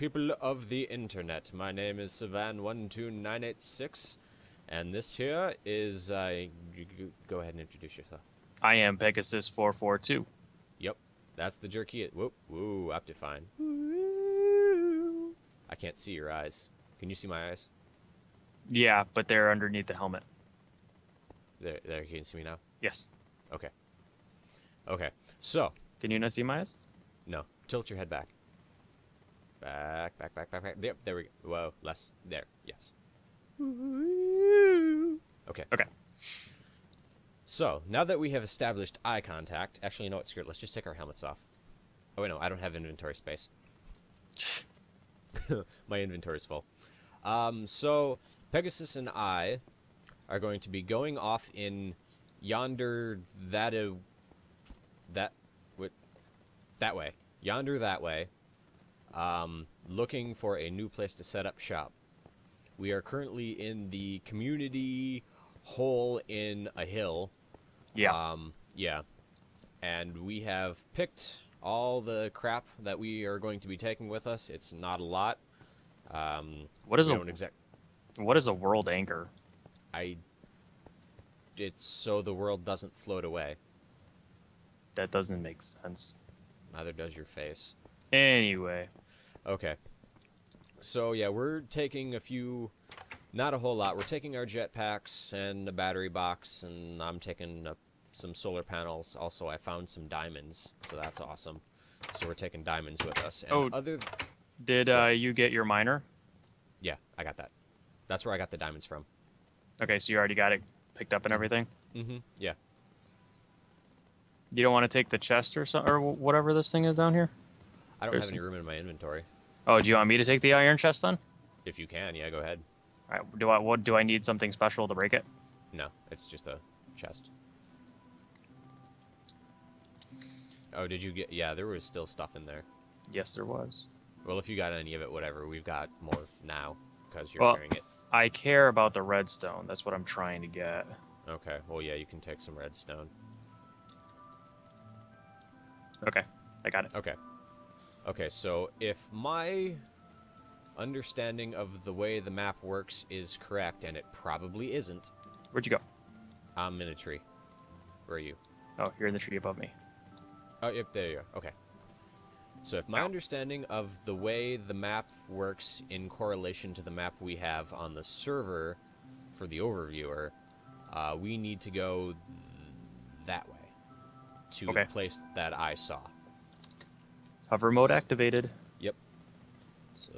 People of the internet. My name is Savan12986, and this here is. Uh, go ahead and introduce yourself. I am Pegasus 442. Yep, that's the jerky. Whoop, woo, Optifine. I can't see your eyes. Can you see my eyes? Yeah, but they're underneath the helmet. There, there. You can see me now. Yes. Okay. Okay. So, Can you not see my eyes? no, tilt your head back. Back, back, back, back, back. Yep, there we go. Whoa, less. There. Yes. Okay. Okay. So, now that we have established eye contact, actually, you know what, screw it, let's just take our helmets off. Oh, wait, no, I don't have inventory space. My inventory is full. Um, so, Pegasus and I are going to be going off in yonder, that, uh, that, what, that way. Yonder, that way. Um, looking for a new place to set up shop. We are currently in the community hole in a hill. Yeah. Um, yeah. And we have picked all the crap that we are going to be taking with us. It's not a lot. Um, what is a exact. what is a world anchor? I. It's so the world doesn't float away. That doesn't make sense. Neither does your face. Anyway, Okay. So yeah, we're taking a few, not a whole lot. We're taking our jetpacks and a battery box, and I'm taking uh, some solar panels. Also, I found some diamonds, so that's awesome. So we're taking diamonds with us. And Oh. other, did uh, you get your miner? yeah, I got that. That's where I got the diamonds from. Okay, so you already got it picked up and everything. Mm-hmm. Yeah. You don't want to take the chest or so, or whatever this thing is down here. I don't There's have any room in my inventory. Oh, do you want me to take the iron chest then? If you can, yeah, go ahead. All right. Do I what do I need something special to break it? No, it's just a chest. Oh, did you get? Yeah, there was still stuff in there. Yes, there was. Well, if you got any of it, whatever. We've got more now because you're Well- carrying it. I care about the redstone. That's what I'm trying to get. Okay. Well, yeah, you can take some redstone. Okay, I got it. Okay. Okay, so if my understanding of the way the map works is correct, and it probably isn't, Where'd you go? I'm in a tree. Where are you? Oh, you're in the tree above me. Oh, yep, there you are. Okay. So if my understanding of the way the map works in correlation to the map we have on the server for the overviewer, uh, we need to go th- that way to Okay. the place that I saw. Hover mode activated. Yep. So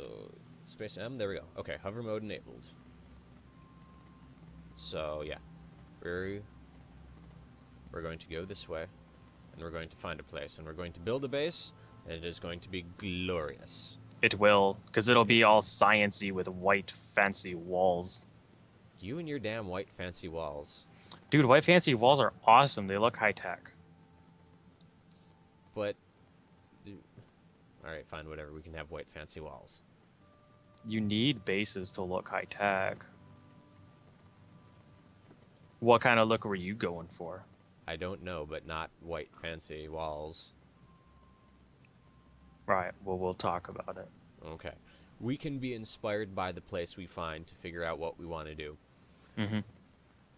space M, there we go. Okay, hover mode enabled. So yeah, we're we're going to go this way, and we're going to find a place, and we're going to build a base, and it is going to be glorious. It will, because it'll be all sciency with white fancy walls. You and your damn white fancy walls. Dude, white fancy walls are awesome. They look high tech. But, all right, fine, whatever. We can have white fancy walls. You need bases to look high tech. What kind of look were you going for? I don't know, but not white fancy walls. Right. Well, we'll talk about it. Okay. We can be inspired by the place we find to figure out what we want to do. Mm-hmm.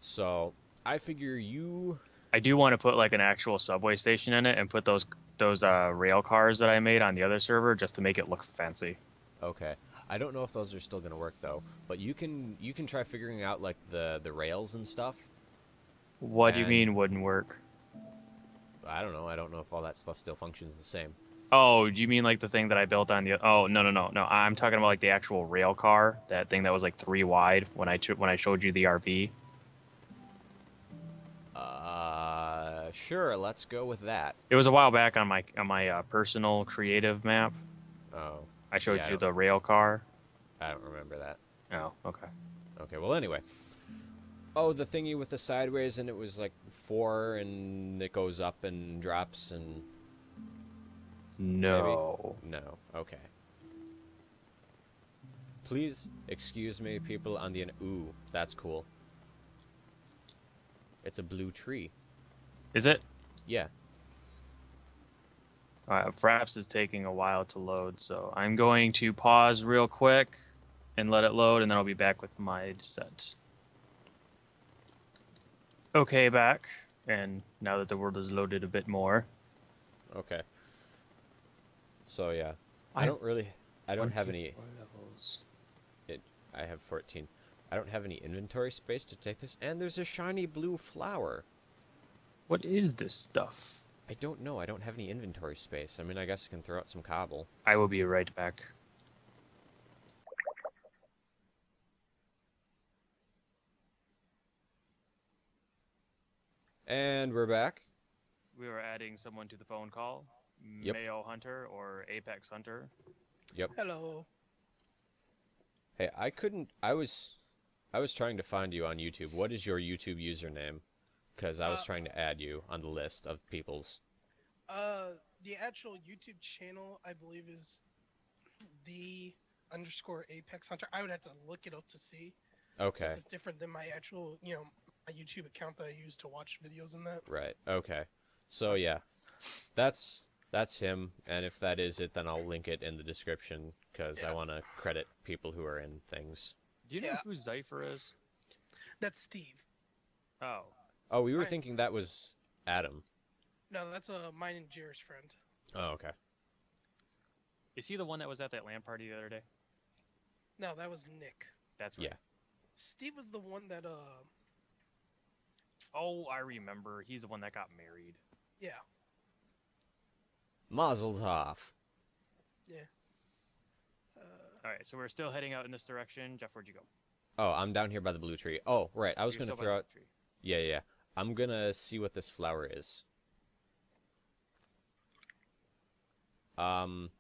So I figure you. I do want to put like an actual subway station in it and put those those uh, rail cars that I made on the other server just to make it look fancy. Okay. I don't know if those are still gonna work though, but you can you can try figuring out like the the rails and stuff. What do you mean wouldn't work? I don't know. I don't know if all that stuff still functions the same. Oh, do you mean like the thing that I built on the? Oh, no, no, no, no. I'm talking about like the actual rail car, that thing that was like three wide when I when I showed you the RV. Sure. Let's go with that. It was a while back on my on my uh, personal creative map. Oh, I showed Yeah, you don't- the rail car. I don't remember that. Oh, okay. Okay. Well, anyway. Oh, the thingy with the sideways, and it was like four, and it goes up and drops, and No. No. Okay. Please excuse me, people on the. Ooh, that's cool. It's a blue tree. Is it? Yeah. Alright, Fraps is taking a while to load, so I'm going to pause real quick and let it load, and then I'll be back with my descent. Okay, back. And now that the world is loaded a bit more, Okay. So yeah, I, don't really. I don't have any. levels. It, I have 14. I don't have any inventory space to take this, and there's a shiny blue flower. What is this stuff? I don't know. I don't have any inventory space. I mean, I guess I can throw out some cobble. I will be right back. And we're back. We were adding someone to the phone call. Yep. Mayo Hunter or Apex Hunter. Yep. Hello. Hey, I couldn't. I was, I was trying to find you on YouTube. What is your YouTube username? Because I was Uh, trying to add you on the list of people's. Uh, the actual YouTube channel, I believe, is the underscore Apex Hunter. I would have to look it up to see. Okay. It's different than my actual, you know, my YouTube account that I use to watch videos and that. Right. Okay. So yeah, that's that's him. And if that is it, then I'll link it in the description because I want to credit people who are in things. Do you know who Zypher is? That's Steve. Oh. Oh, we were Right. thinking that was Adam. No, that's uh, mine and Jared's friend. Oh, okay. Is he the one that was at that LAN party the other day? No, that was Nick. That's right. Yeah. Steve was the one that, uh, Oh, I remember. He's the one that got married. yeah, Mazel tov. yeah. Uh, All right, so we're still heading out in this direction. Jeff, where'd you go? Oh, I'm down here by the blue tree. Oh, right. I was gonna throw out. tree. Yeah, yeah. Yeah. I'm gonna see what this flower is. Um,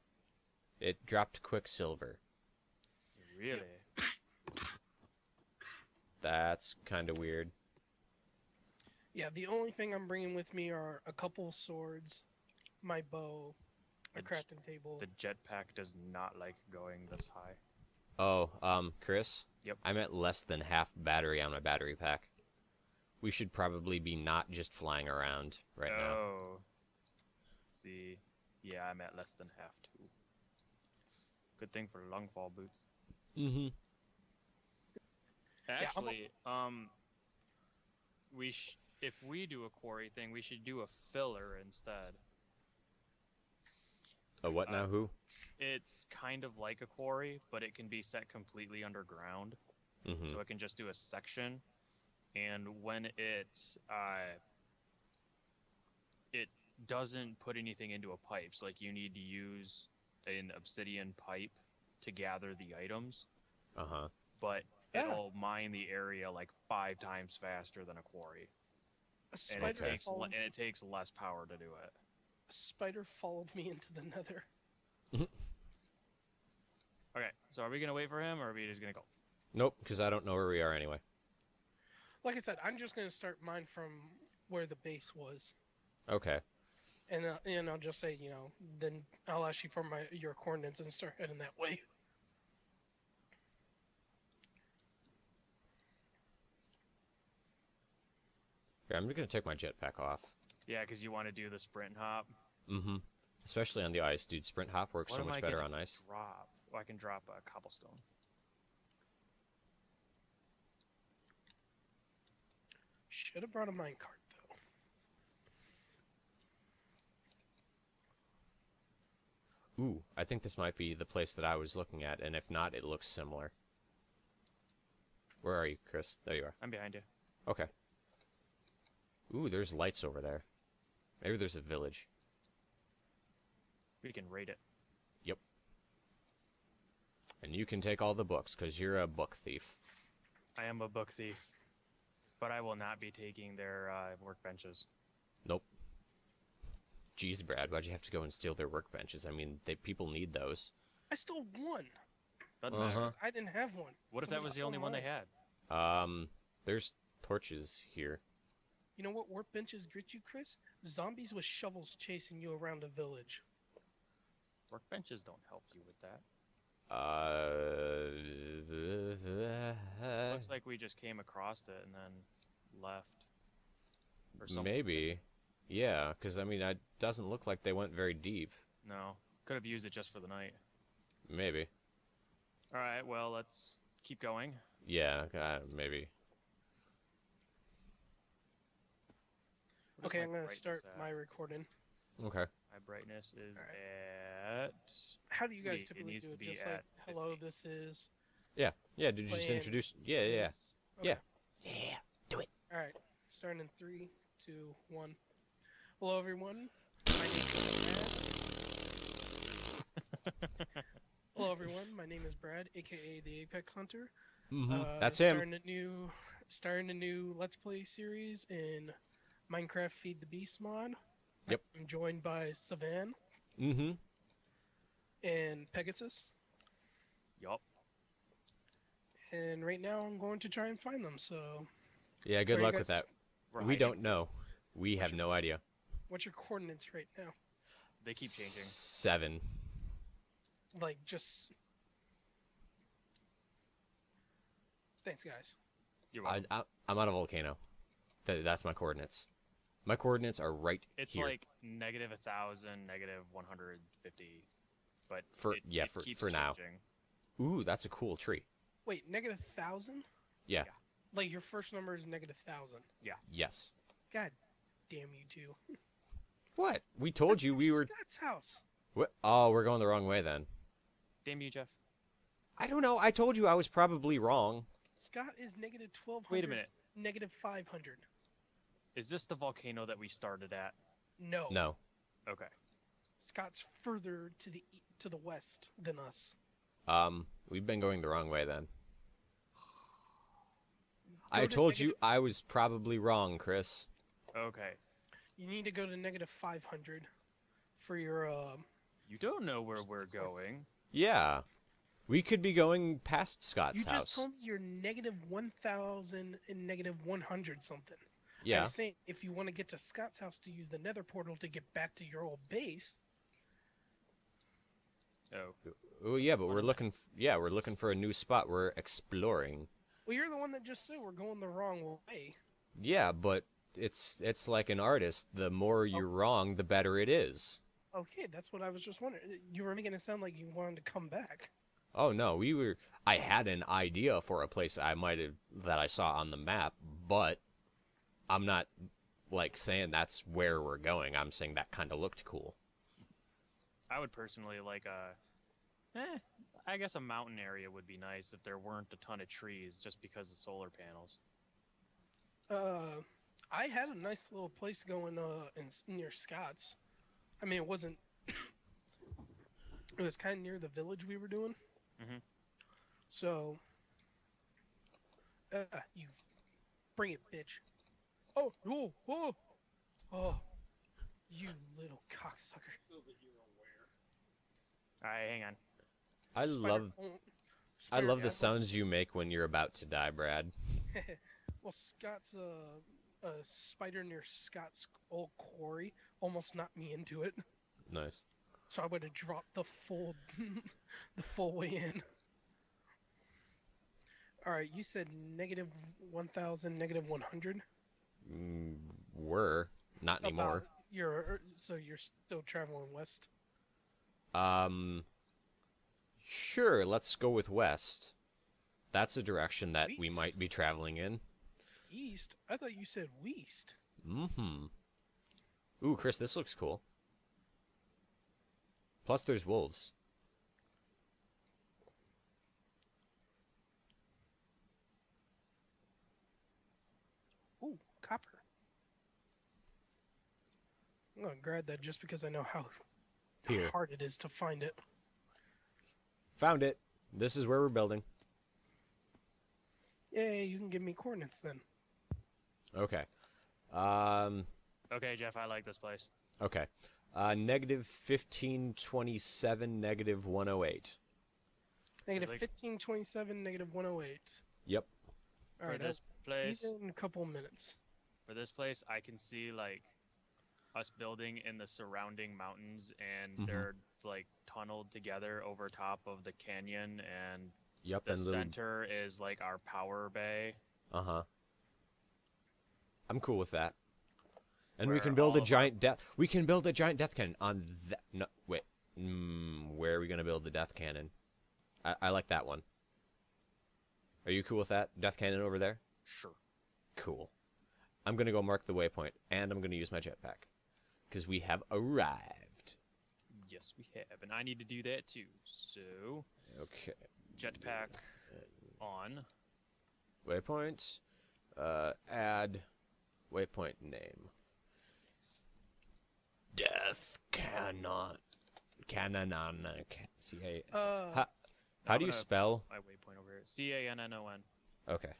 it dropped quicksilver. Really? That's kind of weird. yeah, the only thing I'm bringing with me are a couple swords, my bow, a The j- crafting table. The jetpack does not like going this high. Oh, um, Chris. Yep. I'm at less than half battery on my battery pack. We should probably be not just flying around right now. oh. See, yeah, I'm at less than half too. Good thing for long fall boots. Mm-hmm. I'm a- Actually, um, we sh- if we do a quarry thing, we should do a filler instead. A what Uh, now? Who? It's kind of like a quarry, but it can be set completely underground. Mm-hmm. so it can just do a section and when it uh, it doesn't put anything into a pipe so like you need to use an obsidian pipe to gather the items Uh huh. but Yeah. it'll mine the area like five times faster than a quarry a and spider, it takes le- followed, and it takes less power to do it a spider followed me into the nether. okay so are we gonna wait for him or are we just gonna go Nope, because I don't know where we are anyway. Like I said, I'm just gonna start mine from where the base was, Okay. and uh, and I'll just say, you know, then I'll ask you for my your coordinates and start heading that way. Here, I'm gonna take my jetpack off. yeah because you want to do the sprint hop Mm-hmm. Especially on the ice, dude. Sprint hop works What so much I better on ice. drop oh, i can drop a cobblestone Should have brought a minecart though. Ooh, I think this might be the place that I was looking at, and if not, it looks similar. Where are you, Chris? There you are. i'm behind you Okay. Ooh, there's lights over there. Maybe there's a village. we can raid it Yep. And you can take all the books, because you're a book thief. I am a book thief, but I will not be taking their uh, workbenches. Nope. Jeez, Brad, why'd you have to go and steal their workbenches? I mean, they people need those. I stole one. Doesn't Uh-huh. matter. 'cause I didn't have one. What if that was the only one they had? Um, there's torches here. You know what workbenches grit you, Chris? Zombies with shovels chasing you around a village. Workbenches don't help you with that. Uh, Looks like we just came across it and then left. Or something. maybe. Yeah, because I mean, it doesn't look like they went very deep. No, could have used it just for the night. Maybe. All right, well let's keep going. Yeah, uh, maybe. Okay, I'm gonna start my recording. Okay. My brightness is Alright. at. How do you guys It typically needs do to it? be Just like, hello, 50. this is. Yeah. Yeah. Did you just introduce? Yeah. Yeah. this. Yeah. Yeah. Do it. All right, starting in three, two, one. Hello, everyone. My name is Brad. Hello, everyone. My name is Brad, aka the Apex Hunter. hmm Uh, That's him. starting a new, starting a new Let's Play series in Minecraft Feed the Beast mod. Yep. I'm joined by Savan Mm-hmm. and Pegasus, Yup. and right now I'm going to try and find them. So, Yeah. Good luck with that. We're We hiding. don't know. We have your- no idea. what's your coordinates right now? They keep changing. Seven. Like, just. Thanks, guys. You're I, welcome. I, I'm on a volcano. Th- that's my coordinates. My coordinates are right It's here. like negative a thousand, negative one hundred fifty, but For- it, yeah, it for- keeps for now. Ooh, that's a cool tree. Wait, negative thousand? Yeah. Like your first number is negative thousand. Yeah. Yes. God damn you two. What? We told you we were. Scott's house. What? Oh, we're going the wrong way then. Damn you, Jeff. I don't know. I told you I was probably wrong. Scott is negative twelve hundred. Wait a minute. Negative five hundred. Is this the volcano that we started at? No. No. Okay. Scott's further to the e- to the west than us. Um, we've been going the wrong way then. I to told you I was probably wrong, Chris. Okay. You need to go to negative five hundred for your um. You don't know where we're going. Yeah. We could be going past Scott's You house. just told me you're 1,000 and negative 100 something. I yeah. saying if you want to get to Scott's house to use the Nether portal to get back to your old base. Oh. Oh yeah, but we're looking. Yeah, we're looking for a new spot. We're exploring. Well, you're the one that just said we're going the wrong way. Yeah, but it's it's like an artist. The more you're oh. wrong, the better it is. Okay, that's what I was just wondering. You were making it sound like you wanted to come back. Oh no, we were. I had an idea for a place I might have that I saw on the map, but I'm not like saying that's where we're going. I'm saying that kind of looked cool. I would personally like a. Eh, I guess a mountain area would be nice if there weren't a ton of trees just because of solar panels. Uh, I had a nice little place going uh in near Scott's. I mean, it wasn't. it was kind of near the village we were doing. Mhm. So. Uh, you bring it, bitch. Oh, oh, oh, oh! You little cocksucker. All right, hang on. I Spider- love oh, I Spider- love the was- sounds you make when you're about to die, Brad. well, Scott's uh, a spider near Scott's old quarry almost knocked me into it. Nice. So I would have dropped the full, the full way in. All right, you said negative one thousand, negative one hundred. Mm, were not anymore. You're so you're still traveling west. Um. Sure, let's go with west. That's a direction that we might be traveling in. East. I thought you said west. Mm-hmm. Ooh, Chris, this looks cool. Plus, there's wolves. Ooh, copper. I'm gonna grab that just because I know how Here. hard it is to find it. Found it. This is where we're building. Yay, you can give me coordinates then. Okay. Um. Okay, Jeff, I like this place. Okay. Uh, negative fifteen twenty-seven. Negative one hundred eight. Negative like- fifteen twenty-seven, negative one hundred eight. Yep. All for right, this place, there in a couple minutes. for this place, I can see like us building in the surrounding mountains, and Mhm. they're like tunneled together over top of the canyon, and Yep. the and little. center is like our power bay. Uh huh. I'm cool with that. And we can build a giant death. We can build a giant death cannon on that. No, wait. Mm, where are we gonna build the death cannon? I, I like that one. Are you cool with that death cannon over there? Sure. Cool. I'm gonna go mark the waypoint, and I'm gonna use my jetpack, because we have arrived. Yes, we have, and I need to do that too. So Okay. jetpack on. Waypoint. Uh, add waypoint name. Death cannon. Cannon on C A. Uh, How, how do you spell? My waypoint over here. C A N N O N. Okay.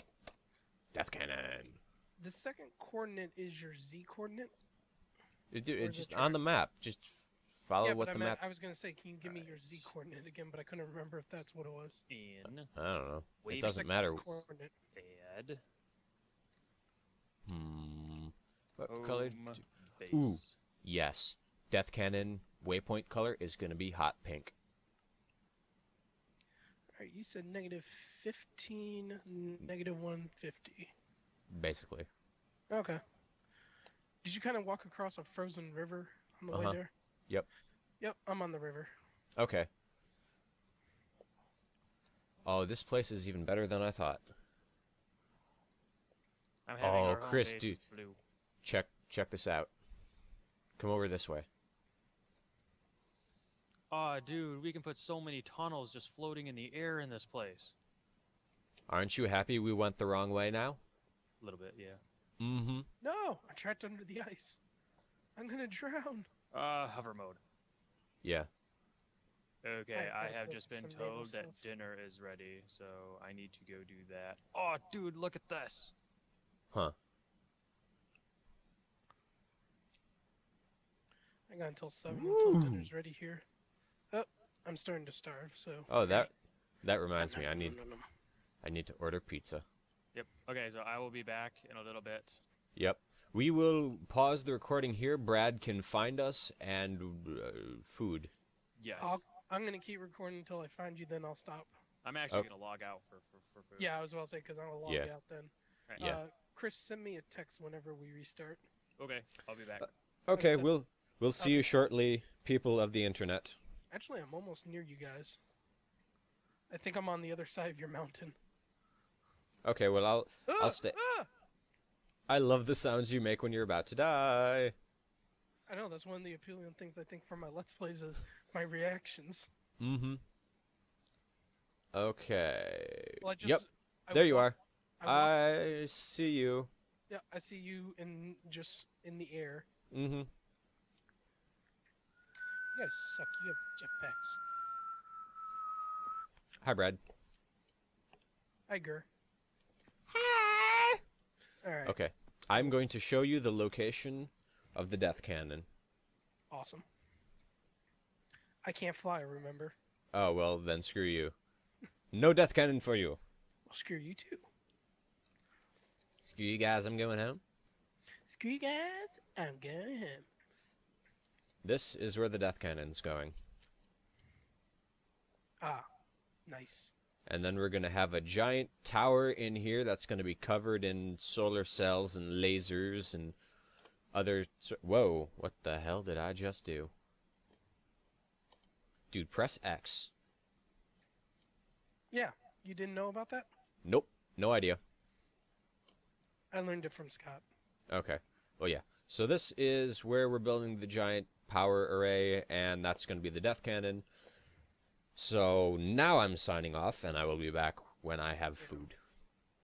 Death cannon. the second coordinate is your z coordinate. It, dude, Or it's the just on the map. Just f- follow yeah, what but I the meant map. I was gonna say, can you give me your z coordinate again? But I couldn't remember if that's what it was. In I don't know. Wave it doesn't matter. Coordinate. add Hmm. What color? home do- base. Ooh. Yes. Death cannon waypoint color is gonna be hot pink. All right, you said negative fifteen, negative one fifty. Basically. Okay. Did you kind of walk across a frozen river on the Uh-huh. way there? Yep. Yep, I'm on the river. Okay. Oh, this place is even better than I thought. I'm having Oh, Chris, dude. blue. Check check this out. Come over this way. Aw, dude, we can put so many tunnels just floating in the air in this place. Aren't you happy we went the wrong way now? A little bit, yeah. Mm-hmm. No, I'm trapped under the ice. I'm gonna drown. Uh, hover mode. Yeah. Okay, I I, gotta have just been told that stuff. dinner is ready, so I need to go do that. Oh, dude, look at this. Huh. I got until seven until dinner's ready here. Oh, I'm starting to starve. So. Oh, that that reminds me. I need nom. I need to order pizza. Yep. Okay, so I will be back in a little bit. Yep. We will pause the recording here. Brad can find us and uh, food. Yes. I'll, I'm gonna keep recording until I find you. Then I'll stop. I'm actually Oh. gonna log out for for, for food. Yeah, I was about to say because I'm gonna log Yeah. out then. Right. Yeah. Uh, Chris, send me a text whenever we restart. Okay, I'll be back. Okay, we'll we'll see you shortly, people of the internet. Actually, I'm almost near you guys. I think I'm on the other side of your mountain. Okay, well I'll I'll Ah, stay. ah! I love the sounds you make when you're about to die. I know that's one of the appealing things I think from my let's plays is my reactions. Mm-hmm. Okay. Well, I just yep. I There you are. I I see you. yeah, I see you in just in the air. Mm-hmm. You guys suck. You have jetpacks. Hi, Brad. Hi, Gur. All right. Okay. I'm going to show you the location of the death cannon. Awesome. I can't fly. Remember? Oh well, then screw you. No death cannon for you. Well, screw you too. Screw you guys. I'm going home. Screw you guys. I'm going home. This is where the death cannon's going. Ah, nice. And then we're going to have a giant tower in here that's going to be covered in solar cells and lasers and other. Whoa, what the hell did I just do? Dude, press X. Yeah, you didn't know about that? Nope, no idea. I learned it from Scott. Okay. Well, yeah. So this is where we're building the giant power array, and that's going to be the death cannon. So now I'm signing off, and I will be back when I have food.